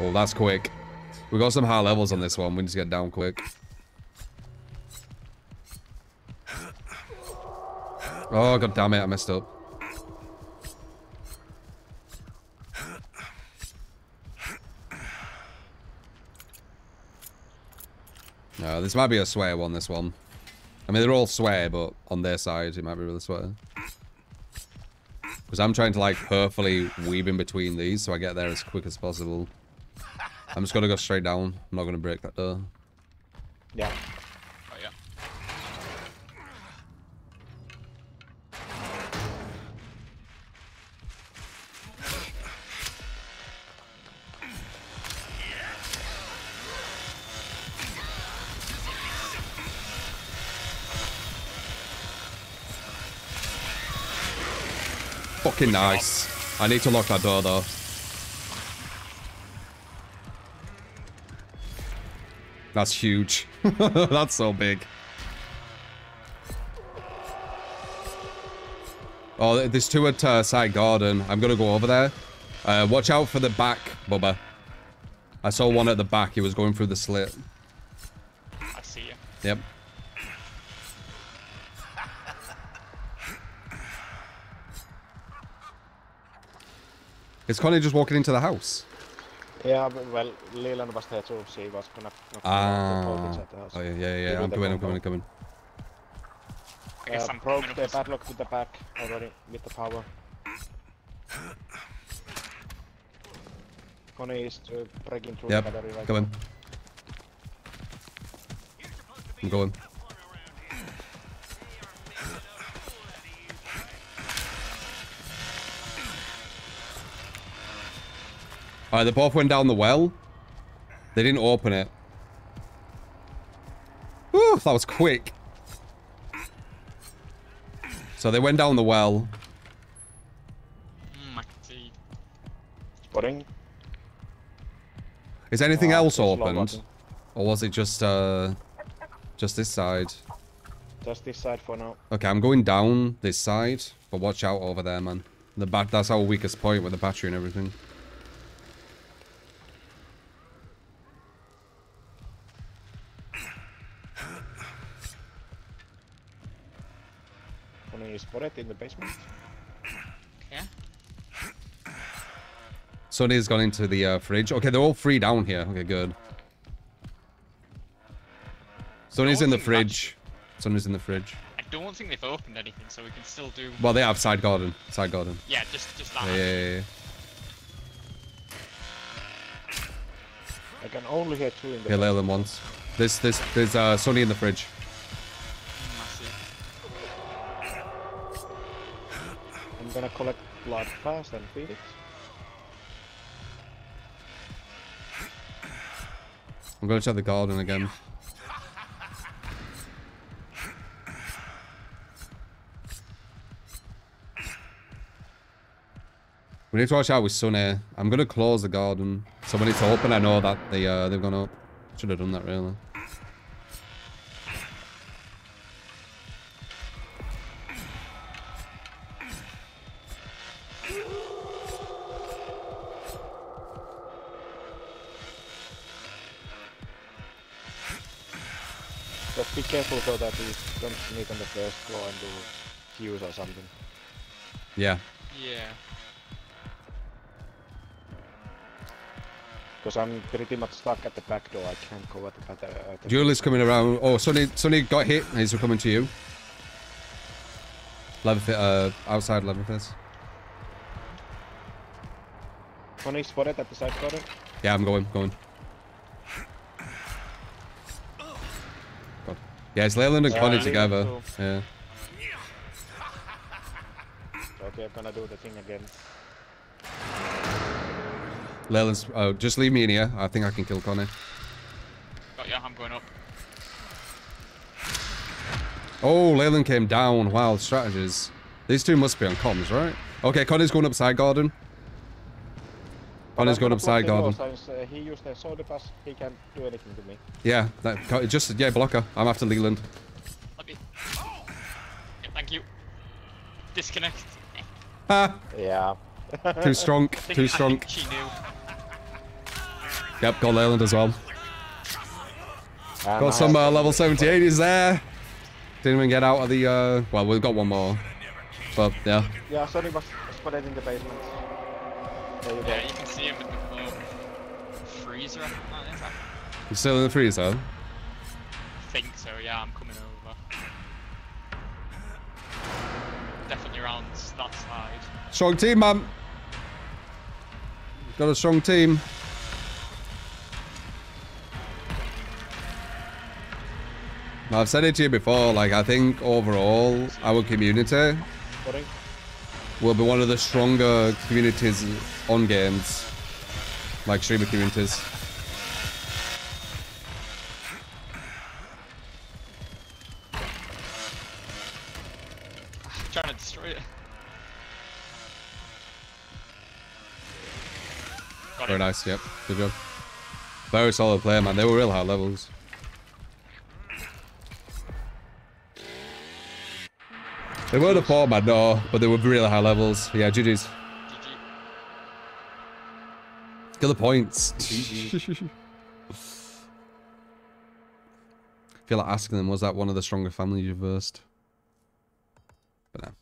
Oh, that's quick. We got some high levels on this one. We need to get down quick. Oh, god damn it, I messed up. No, this might be a swear one, this one. I mean, they're all swear, but on their side, it might be really swear. Because I'm trying to, like, perfectly weave in between these so I get there as quick as possible. I'm just going to go straight down. I'm not going to break that door. Yeah. Oh, yeah. Fucking nice. I need to lock that door, though. That's huge. That's so big. Oh, there's two at uh, side garden. I'm gonna go over there. Uh, watch out for the back, Bubba. I saw one at the back. He was going through the slit. I see you. Yep. Is Connie just walking into the house? Yeah, well, Leland was there to see what's gonna knock Ah. the voltage at. Oh, yeah, yeah, He yeah. will I'm coming, I'm coming, I'm coming. I guess Uh, I'm broke coming the with- padlock with the back already, with the power. Connie is uh, breaking through Yep, the battery right coming. I'm going. Alright, they both went down the well. They didn't open it. Whew, that was quick. So they went down the well. Mm, I can see. Spotting. Is anything Ah, else opened? Or was it just, uh... Just this side? Just this side for now. Okay, I'm going down this side, but watch out over there, man. The bat that's our weakest point with the battery and everything. Connie is spotted in the basement. Yeah. Sonny's gone into the uh, fridge. Okay, they're all three down here. Okay, good. Sonny's in the think fridge. Sonny's in the fridge. I don't think they've opened anything, so we can still do. Well, they have side garden. Side garden. Yeah, just just that. Yeah, yeah, yeah, yeah. I can only hear two in the Yeah, Leland once. There's, there's, there's uh, Sonny in the fridge. I'm gonna collect blood fast and feed it. I'm gonna check the garden again. We need to watch out with Sonny. I'm gonna close the garden. So when it's open, I know that they uh, they've gone up. Should have done that really. Be careful so that we don't sneak on the first floor and do fuse or something. Yeah. Yeah. Because I'm pretty much stuck at the back door. I can't go at the back. At the Julie's coming around. Oh, Sonny, Sonny got hit. He's coming to you. Leatherface, uh, outside Leatherface. Connie spotted at the side corner. Yeah, I'm going, going. God. Yeah, it's Leland and Connie Leland together. too. Yeah. Okay, I'm gonna do the thing again. Leland's, oh, just leave me in here. I think I can kill Connie. Got ya. I'm going up. Oh, Leland came down. Wow, strategies. These two must be on comms, right? Okay, Connie's going up side garden. Connie's I'm going gonna up side block the garden. door uh, he used the sword pass, he can't do anything to me. Yeah, that, just, yeah, blocker. I'm after Leland. Let me. Yeah, thank you. Disconnect. Ah. Yeah, Too strong. Think, Too strong. think she knew. Yep, got Leland as well. Ah, Got some uh, level 78 is there. Didn't even get out of the, uh, well, we've got one more. But, yeah. Yeah, Sonny was spotted in the basement. There. Yeah, you can see him with the club. Freezer, I think that is. I He's still in the freezer. I think so, yeah, I'm coming over. Definitely around that side. Strong team, man. Got a strong team. I've said it to you before, like, I think overall, our community Spotting. Will be one of the stronger communities on games. Like, streamer communities. Trying to destroy it. Very nice, yep. Good job. Very solid player, man. They were real high levels. They weren't a poor man, no, but they were really high levels. Yeah, GG's. GG. Get the points. Feel like asking them, was that one of the stronger families you've versed? But no.